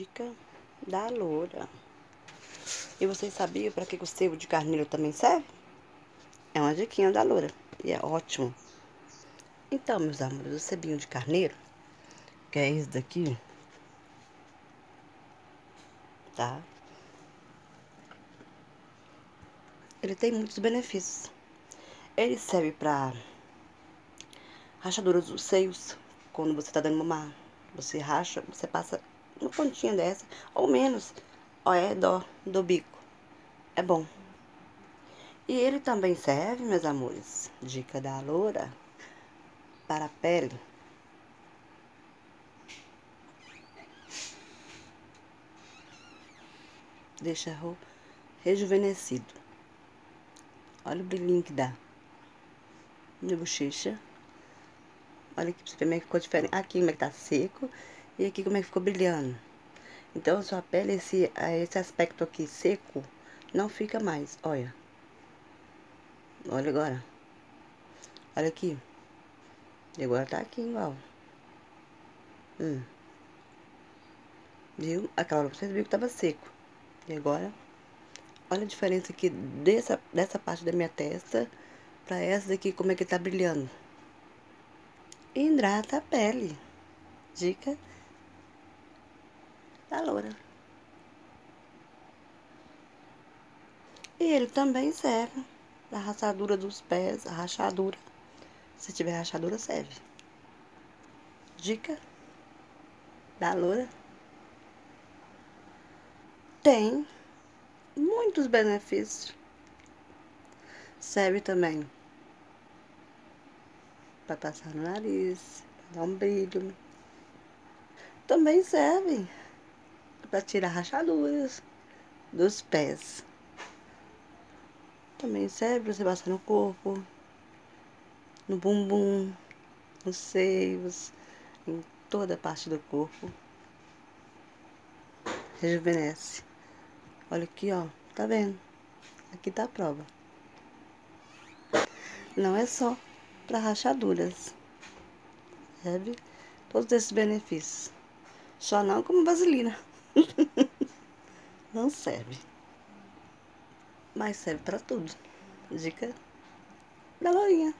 Dica da loura. E vocês sabiam para que o sebo de carneiro também serve? É uma diquinha da loura. E é ótimo. Então, meus amores, o sebinho de carneiro, que é esse daqui, tá? Ele tem muitos benefícios. Ele serve para rachaduras dos seios, quando você tá dando mamar. Você racha, você passa uma pontinha dessa, ou menos, ao redor do bico. É bom. E ele também serve, meus amores, dica da loura, para a pele. Deixa rejuvenescido. Olha o brilhinho que dá. Minha bochecha. Olha aqui pra você ver como é que ficou diferente. Aqui como é que tá seco. E aqui como é que ficou brilhando. Então, sua pele, esse, esse aspecto aqui seco, não fica mais. Olha. Olha agora. Olha aqui. E agora tá aqui igual. Hum. Viu? Aquela hora vocês viram que tava seco. E agora, olha a diferença aqui dessa, dessa parte da minha testa pra essa daqui, como é que tá brilhando. Hidrata a pele. Dica da loura. E ele também serve a rachadura dos pés, a rachadura. Se tiver rachadura, serve. Dica da loura. Tem muitos benefícios. Serve também para passar no nariz, dar um brilho. Também serve para tirar rachaduras dos pés. Também serve para você passar no corpo, no bumbum, nos seios, em toda a parte do corpo. Rejuvenesce. Olha aqui, ó. Tá vendo? Aqui tá a prova. Não é só para rachaduras. Serve todos esses benefícios. Só não como vaselina. Não serve. Mas serve para tudo. Dica da Lourinha.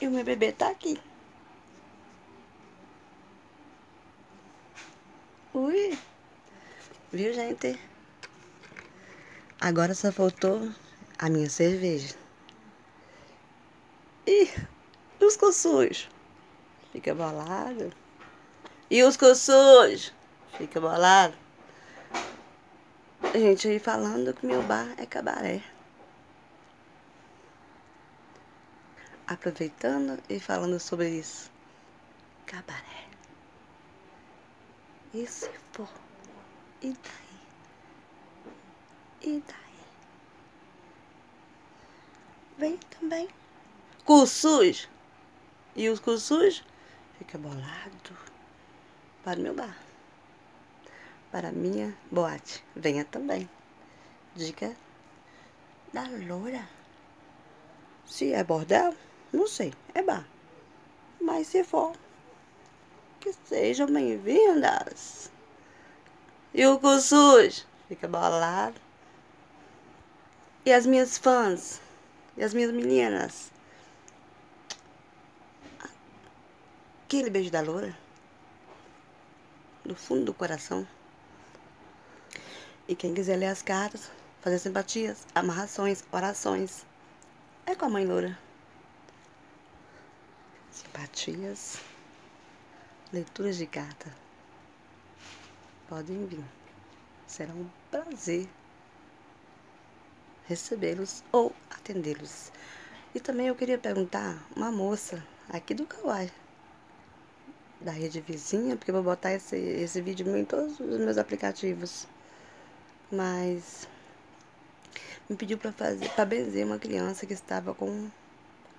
E o meu bebê tá aqui. Ui! Viu, gente? Agora só faltou a minha cerveja. E os coçus? Fica bolado. E os cursos? Fica bolado. Gente, aí falando que meu bar é cabaré. Aproveitando e falando sobre isso. Cabaré. E se for? E daí? E daí? Vem também. Cursos. E os cursos? Fica bolado para o meu bar. Para a minha boate. Venha também. Dica da loura. Se é bordel, não sei, é bar. Mas se for, que sejam bem-vindas. E o Cussus fica bolado. E as minhas fãs, e as minhas meninas. Aquele beijo da loura do fundo do coração. E quem quiser ler as cartas, fazer simpatias, amarrações, orações, é com a mãe Loura. Simpatias, leituras de carta. Podem vir. Será um prazer recebê-los ou atendê-los. E também eu queria perguntar uma moça aqui do Kauai da rede vizinha, porque eu vou botar esse, esse vídeo em todos os meus aplicativos. Mas me pediu para fazer, para benzer uma criança que estava com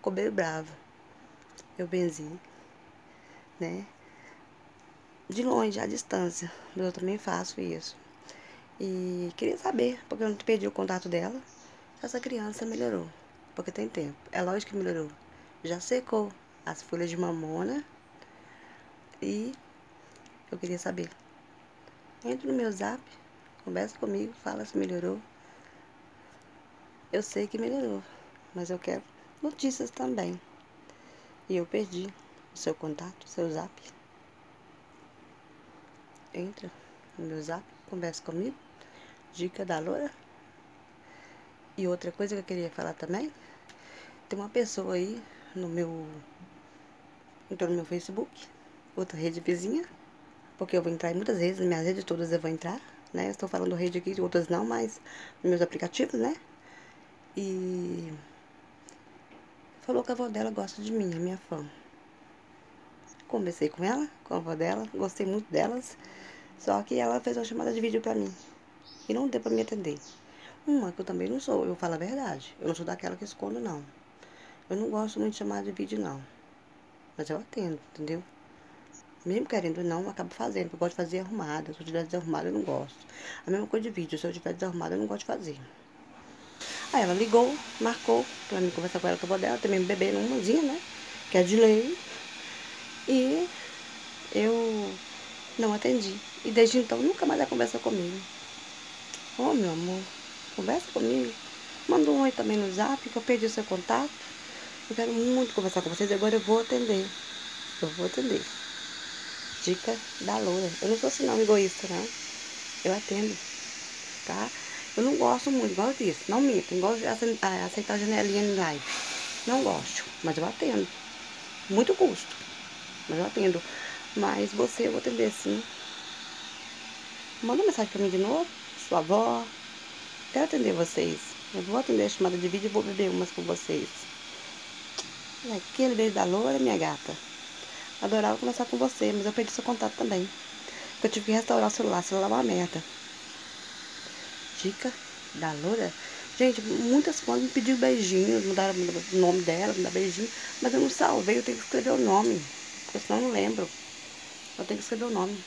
cabelo bravo. Eu benzi, né? De longe, à distância. Mas eu também faço isso. E queria saber, porque eu não perdi o contato dela, se essa criança melhorou. Porque tem tempo. É lógico que melhorou. Já secou as folhas de mamona E eu queria saber. Entra no meu zap, conversa comigo, fala se melhorou. Eu sei que melhorou, mas eu quero notícias também. E eu perdi o seu contato, o seu zap. Entra no meu zap, conversa comigo. Dica da Loura. E outra coisa que eu queria falar também. Tem uma pessoa aí no meu. Entrou no meu Facebook, outra rede vizinha. Porque eu vou entrar em muitas redes, minhas redes todas eu vou entrar, né? Estou falando rede aqui, outras não, mas meus aplicativos, né? E falou que a avó dela gosta de mim, é minha fã. Conversei com ela, com a avó dela, gostei muito delas, só que ela fez uma chamada de vídeo pra mim e não deu pra me atender. Uma que eu também não sou, eu falo a verdade, eu não sou daquela que escondo, não. Eu não gosto muito de chamada de vídeo, não. Mas eu atendo, entendeu? Mesmo querendo não, eu acabo fazendo, eu gosto de fazer arrumada. Se eu estiver desarrumada, eu não gosto. A mesma coisa de vídeo, se eu estiver desarrumada, eu não gosto de fazer. Aí ela ligou, marcou pra mim conversar com ela, com a avó dela, também bebê numazinha, né? Que é de lei. E eu não atendi. E desde então nunca mais ela conversa comigo. Ô oh, meu amor, conversa comigo. Manda um oi também no zap, que eu perdi o seu contato. Eu quero muito conversar com vocês, agora eu vou atender. Eu vou atender. Dica da Loura. Eu não sou assim não, egoísta, não. Eu atendo, tá? Eu não gosto muito, igual eu disse, não minto, não gosto de aceitar janelinha em live. Não gosto, mas eu atendo. Muito custo, mas eu atendo. Mas você eu vou atender sim. Manda mensagem pra mim de novo, sua avó. Quero atender vocês. Eu vou atender a chamada de vídeo e vou beber umas com vocês. Aquele beijo da loura, minha gata. Adorava conversar com você, mas eu perdi seu contato também. Eu tive que restaurar o celular, o celular é uma merda dica da Loura. Gente, muitas fãs me pediram beijinhos, mudaram o nome dela, me dar beijinho, mas eu não salvei, eu tenho que escrever o nome, porque senão eu não lembro. Eu tenho que escrever o nome.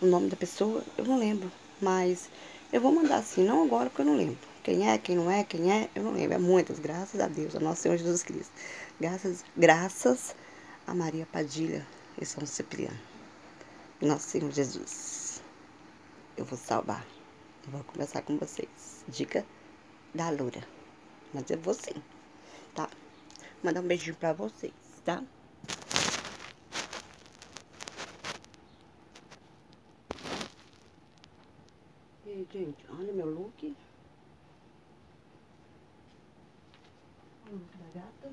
O nome da pessoa, eu não lembro, mas eu vou mandar assim, não agora porque eu não lembro. Quem é, quem não é, quem é, eu não lembro. É muitas, graças a Deus, a nosso Senhor Jesus Cristo. Graças, graças a Maria Padilha e São Cipriano. Nosso Senhor Jesus. Eu vou salvar. Eu vou conversar com vocês. Dica da Loura. Mas é você, tá? Mandar um beijinho pra vocês, tá? E, gente, olha meu look. O look da gata.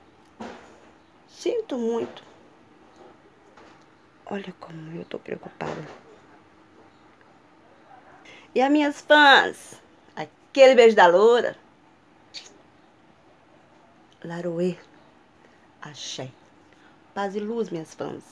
Sinto muito. Olha como eu tô preocupada. E as minhas fãs? Aquele beijo da loura. Laroê. Axé. Paz e luz, minhas fãs.